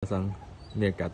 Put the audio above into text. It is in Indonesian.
pasang meerkat.